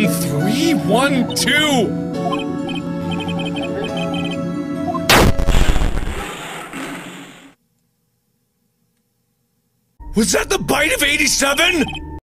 Three, one, two. Was that the bite of 87?